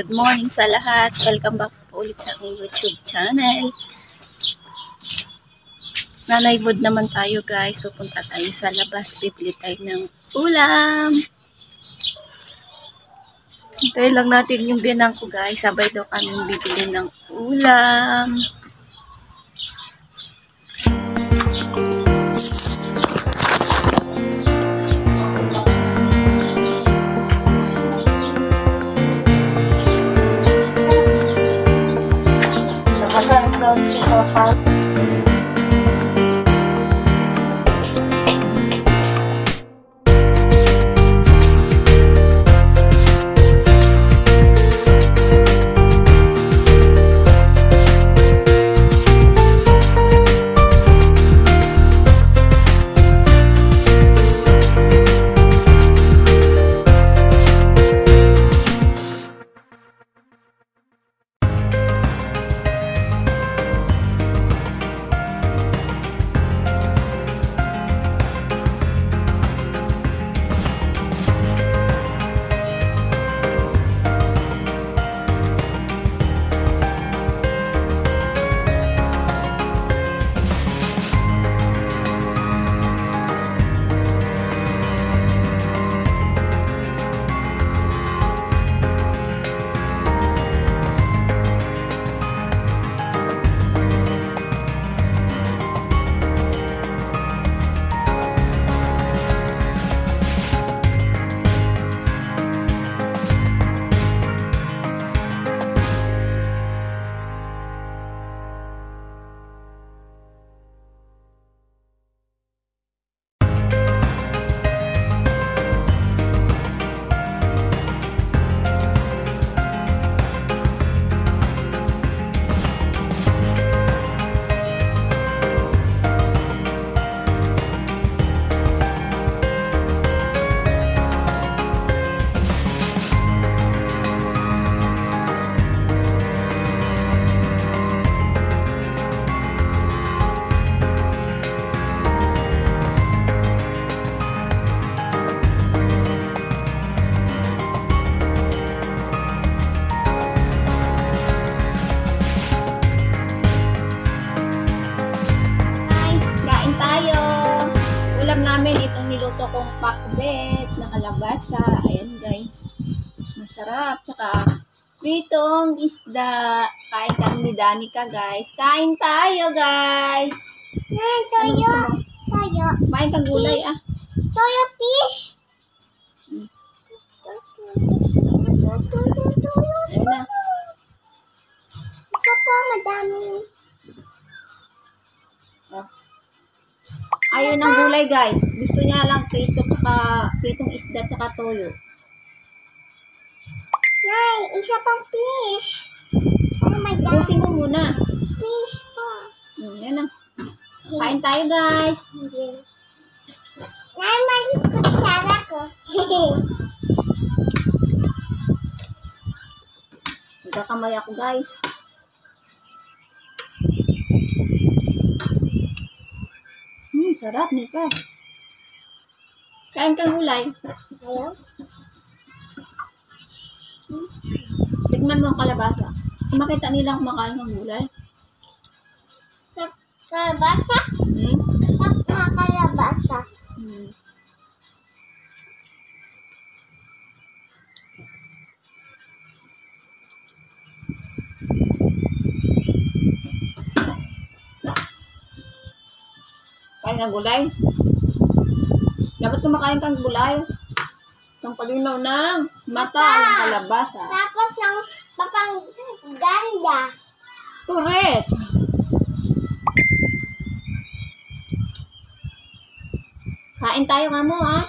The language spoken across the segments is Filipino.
Good morning sa lahat. Welcome back po ulit sa aking YouTube channel. Nanay naman tayo guys. Pupunta tayo sa labas. Bibili tayo ng ulam. Hintayin lang natin yung binang ko guys. Sabay daw kami bibili ng ulam. Tsaka pritong isda. Kain kami ni Danica guys. Kain tayo guys. Nay, Ano toyo. mo? Toyo. Kumain kang gulay ah. Toyo fish. Ayun na. Isa pa, madami. Oh. Ayaw ng gulay guys. Gusto niya lang prito tsaka pritong isda tsaka toyo. Nay, isa pang fish. Oh my God. Busin mo muna. Fish pa. Hmm, yan na. Kain tayo guys. Nay, maliit kutsara ko. Nagkakamay ako guys. Hmm, sarap Nika. Kain kang gulay. Ayaw. Tignan mo ang kalabasa. Makita nilang kumakain ng gulay. Kalabasa? Hmm? Sa kalabasa. Hmm. Kain ng gulay. Dapat kumakain kang gulay. Ang palinaw ng mata ng kalabasa. Tapos yung papang ganda. Correct. Kain tayo nga mo, ah.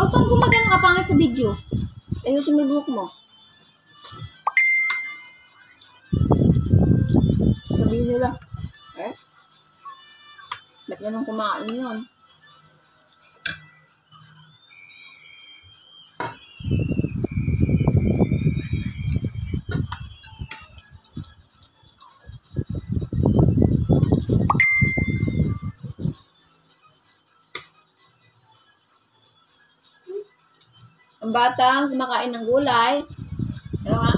Huwag kang gumagano ka pangit sa video. Ayusin mo yung mo. Sabihin nila, eh, ba't ganun kumain yun? Batang kumakain ng gulay. Ano nga?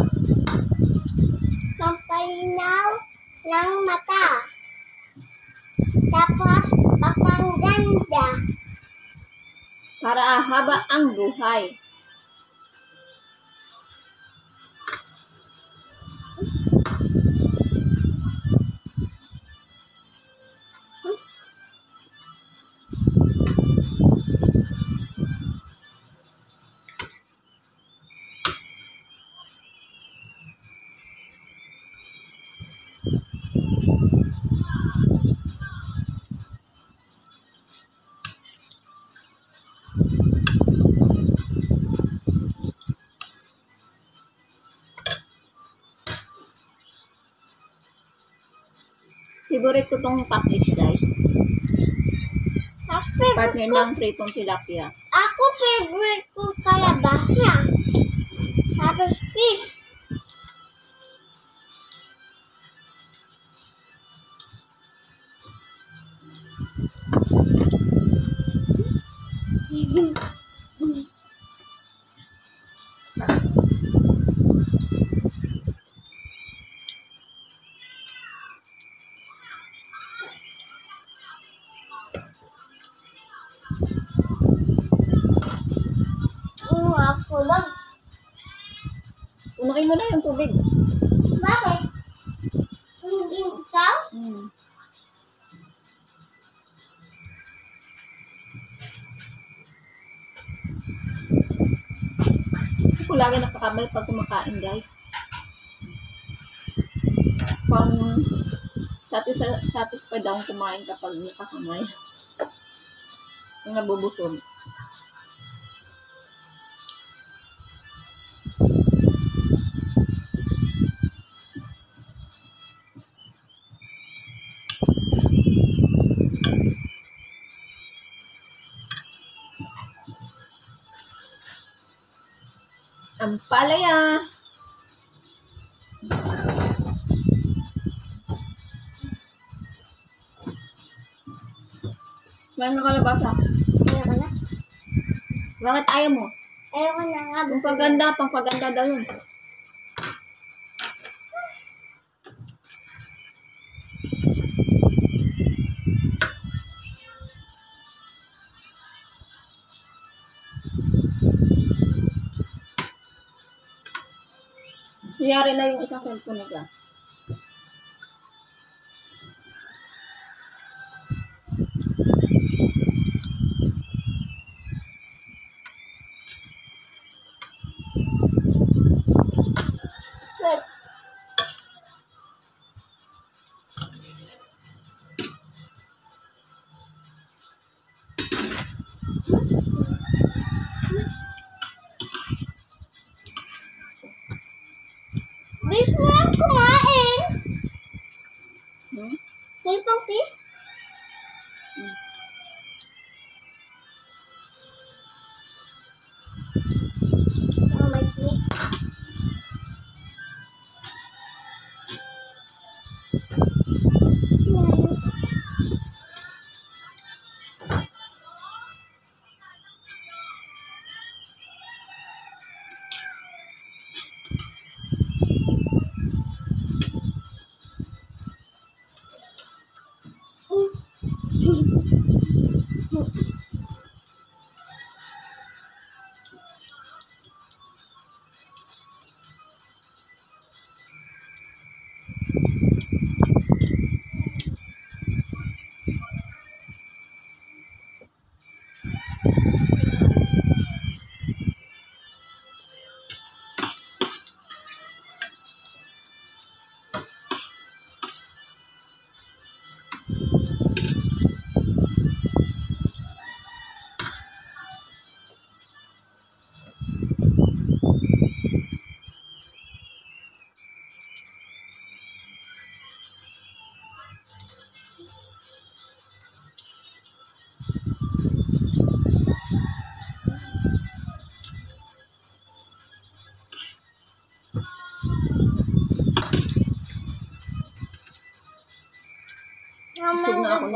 Pampalinaw ng mata. Tapos, papangganda. Para haba ang buhay. Favorite ko tong package, guys. Ako, Partner ng pritong tilapia. ako favorite ko kalabasa. Tapos fish. Oo, tubig. Bakit? Hindi ikaw? Hmm. Gusto ko lagi nakakamay pag kumakain, guys. Pang satis satisfied akong kumain kapag nakakamay. Nabubusog. Ang palaya. Kumain ng kalabasa. Ayoko na. Bakit ayaw mo? Ayoko na nga. Pang paganda, pang paganda daw yun. Nangyari na yung isang cellphone nila. Oh, my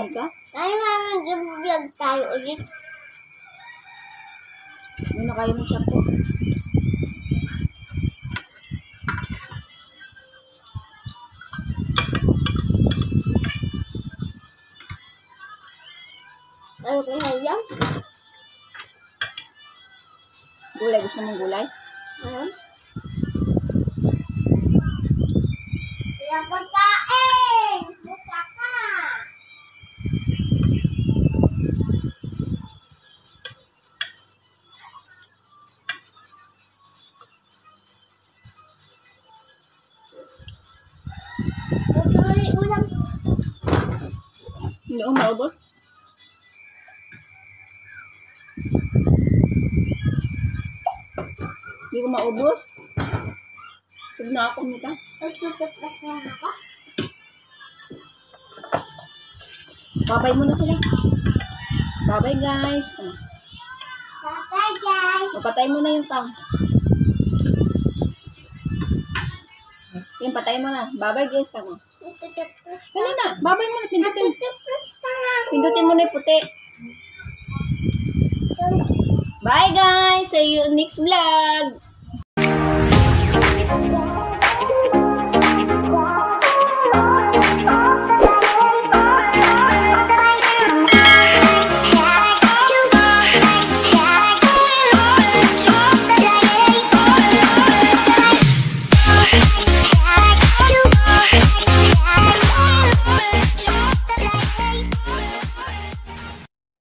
ka? Tayo mama, mag-vlog tayo ulit. Hindi na kayo ng sapo. Ano kaya yan? Gulay, gusto mong gulay? Ano? Yung pagkain! Hindi ako maubos. Hindi ko maubos. Sabi na ako nita. Magtutuplas na ako? Babay muna sila. Babay guys. Ano, Bye guys! Papatay mo na yung tang. Yan, patay mo na. Babay guys ka mo. Magtutuplas pa. Dali na. Babay mo na. Pindutin. Magtutuplas pa nga ako. Pindutin mo na yung puti. Bye guys! See you next vlog!